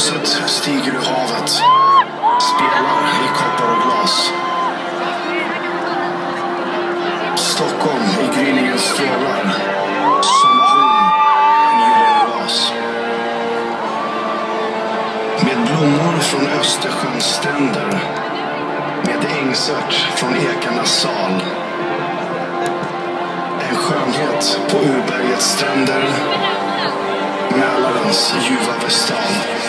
ljuset stiger ur havet. Spelar i koppar och glas. Stockholm i gryningens strålar. Som hon, en gyllene. Med blommor från Östersjöns stränder. Med ängsört från ekarnas sal. En skönhet på urbergets stränder. Mälarens ljuva vestal.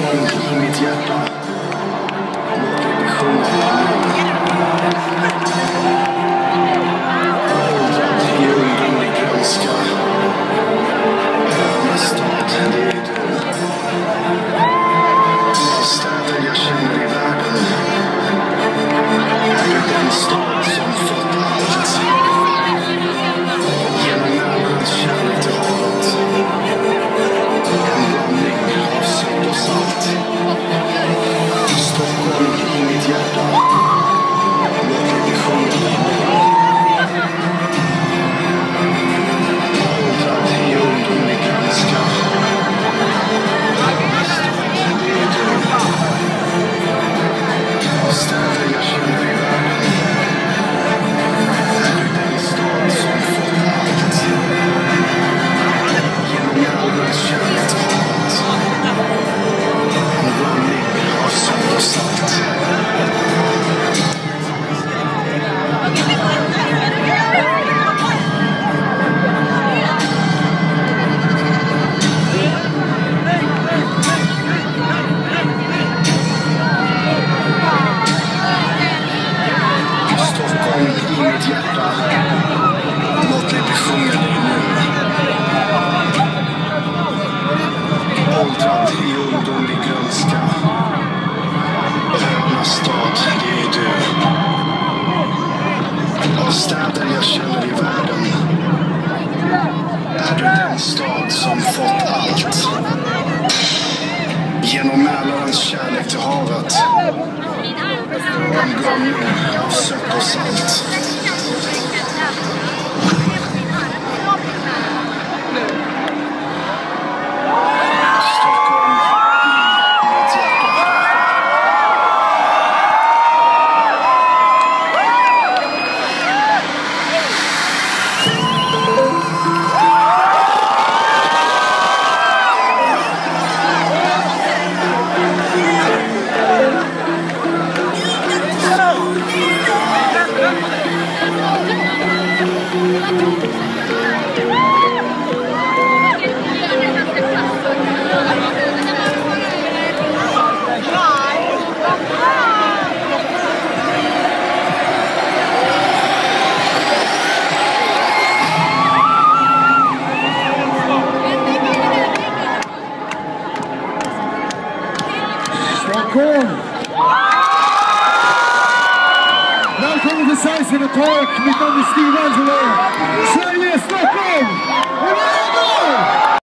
Quasi immédiatement. Mon bébé, Mälarens kärlek till havet. Blandning av sött. Cool. Welcome to Decisive Attack, Steve Amnesty Wenzler. Sei jest Stockholm! Uwaga!